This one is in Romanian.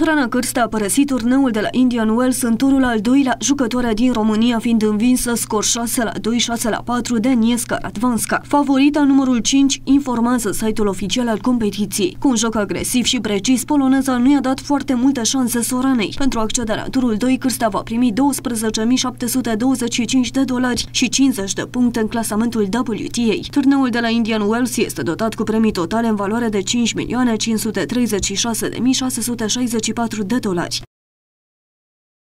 Sorana Cârstea a părăsit turneul de la Indian Wells în turul al doilea, jucătoarea din România fiind învinsă scor 6 la 2, 6 la 4 de Agnieszka Radvanska. Favorita numărul 5 informează site-ul oficial al competiției. Cu un joc agresiv și precis, poloneza nu i-a dat foarte multe șanse Soranei. Pentru accederea la turul 2, Cârstea va primi 12.725 de dolari și 50 de puncte în clasamentul WTA. Turneul de la Indian Wells este dotat cu premii totale în valoare de 5.536.664 de dolari.